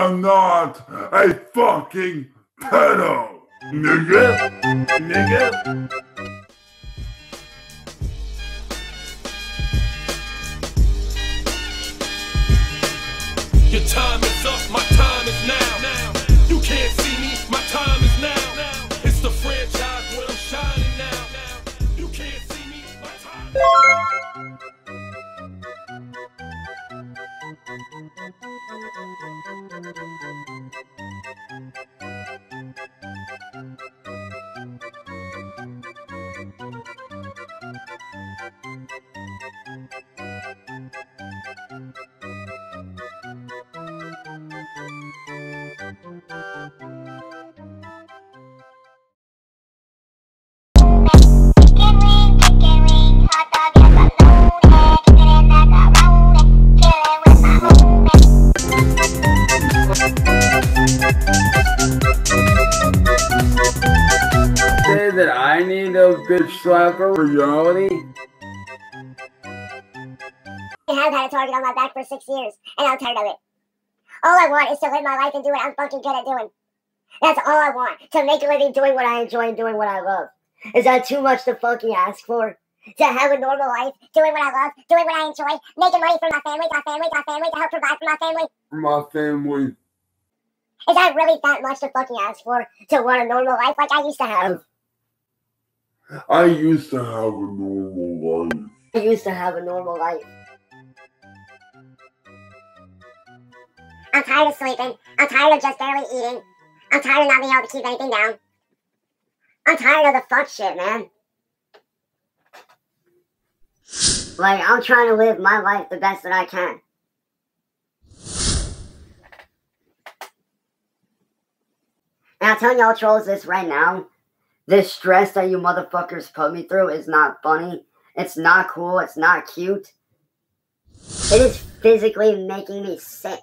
I'm not a fucking pedo, nigga, nigga. A good slapper reality? I have had a target on my back for six years, and I'm tired of it. All I want is to live my life and do what I'm fucking good at doing. That's all I want. To make a living doing what I enjoy and doing what I love. Is that too much to fucking ask for? To have a normal life, doing what I love, doing what I enjoy, making money for my family, my family, my family, to help provide for my family. My family. Is that really that much to fucking ask for? To want a normal life like I used to have? I used to have a normal life. I used to have a normal life. I'm tired of sleeping. I'm tired of just barely eating. I'm tired of not being able to keep anything down. I'm tired of the fuck shit, man. Like, I'm trying to live my life the best that I can. And I'm telling y'all trolls this right now. This stress that you motherfuckers put me through is not funny. It's not cool. It's not cute. It is physically making me sick.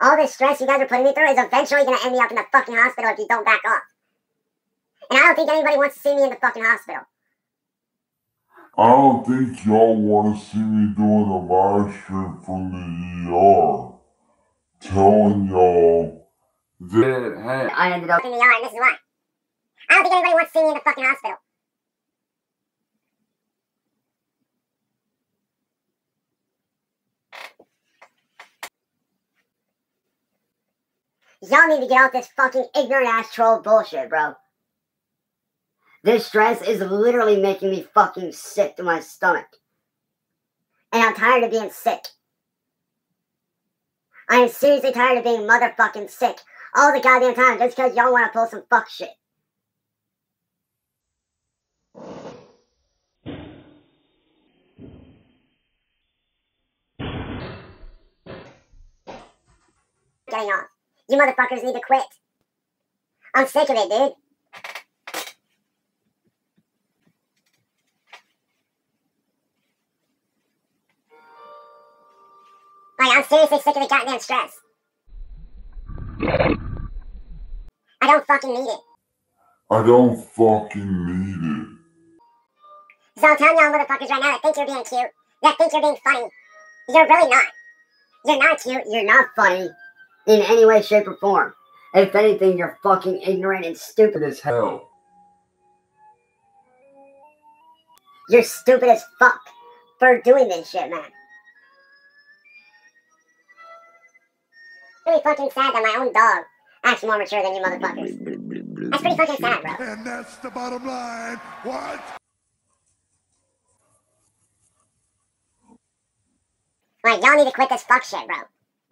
All this stress you guys are putting me through is eventually going to end me up in the fucking hospital if you don't back off. And I don't think anybody wants to see me in the fucking hospital. I don't think y'all want to see me doing a live stream from the ER. Telling y'all that That, hey, I ended up in the ER, and this is why. I don't think anybody wants to see me in the fucking hospital. Y'all need to get off this fucking ignorant ass troll bullshit, bro. This stress is literally making me fucking sick to my stomach. And I'm tired of being sick. I am seriously tired of being motherfucking sick all the goddamn time just because y'all want to pull some fuck shit. Getting off. You motherfuckers need to quit. I'm sick of it, dude. Like, I'm seriously sick of the goddamn stress. I don't fucking need it. I don't fucking need it. So I'm telling y'all motherfuckers right now that think you're being cute, that think you're being funny, you're really not. You're not cute, you're not funny in any way, shape, or form. If anything, you're fucking ignorant and stupid as hell. hell. You're stupid as fuck for doing this shit, man. Really fucking sad that my own dog acts more mature than you motherfuckers. That's pretty fucking sad, bro. And that's the bottom line. What? Like, y'all need to quit this fuck shit, bro.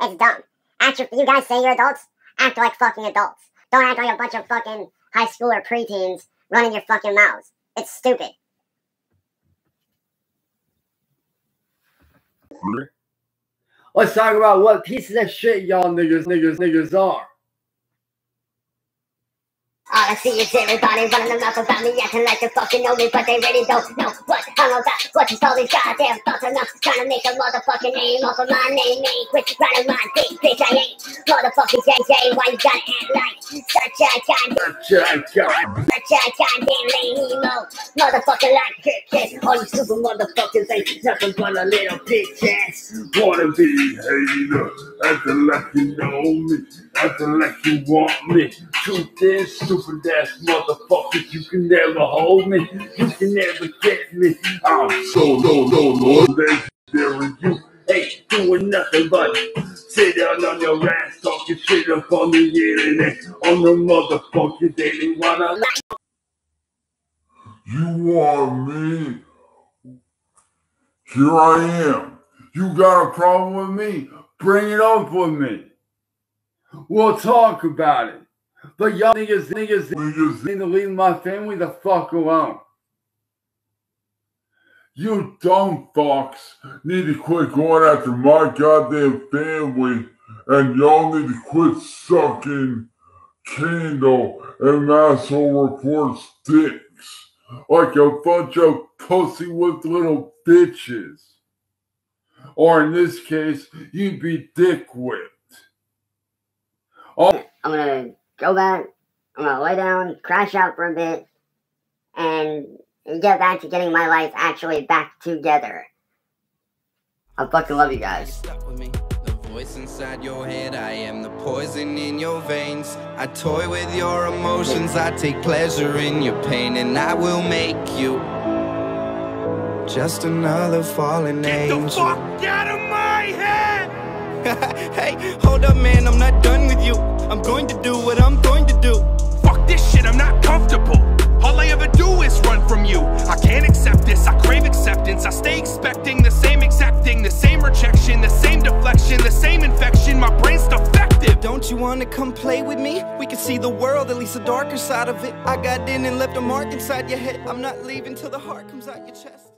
It's dumb. Act your, you guys say you're adults, act like fucking adults. Don't act like a bunch of fucking high school or preteens running your fucking mouths. It's stupid. Let's talk about what pieces of shit y'all niggas, niggas, niggas are. All I see is everybody running their mouth about me, acting like they fucking know me, but they really don't know what I'm about. What call these goddamn thoughts are not trying to make a motherfucking name off of my name. Ain't quit running my dick, bitch. I ain't motherfucking JJ. Why you gotta act like such a goddamn, Such a god. such a goddamn lame emo motherfucker like Kit All you stupid motherfuckers ain't nothing but a little bitch ass. Wanna be hater, acting like you know me, acting like you want me. Truth is, stupid ass motherfuckers, you can never hold me, you can never get me. I'm so, so, so legendary. You ain't doing nothing but sit down on your ass, shit up on the on the didn't wanna. You want me? Here I am. You got a problem with me? Bring it up with me. We'll talk about it. But y'all niggas, niggas, niggas need to leave my family the fuck alone. You dumb fucks need to quit going after my goddamn family and y'all need to quit sucking candle and Asshole Reports dicks like a bunch of pussy whipped little bitches. Or in this case, you'd be dick whipped. I'm gonna go back. I'm gonna lay down, crash out for a bit, and get back to getting my life actually back together. I fucking love you guys. Voice inside your head, I am the poison in your veins. I toy with your emotions, I take pleasure in your pain, and I will make you just another fallen Get the fuck out of my head! hey, hold up, man, I'm not done with you. I'm going to do what I'm going to do. Fuck this shit, I'm not comfortable. All I ever do is run from you. I can't accept this, I crave acceptance. I stay expecting the same exact thing, the same rejection, the same Don't you wanna come play with me? We can see the world, at least the darker side of it. I got in and left a mark inside your head. I'm not leaving till the heart comes out your chest.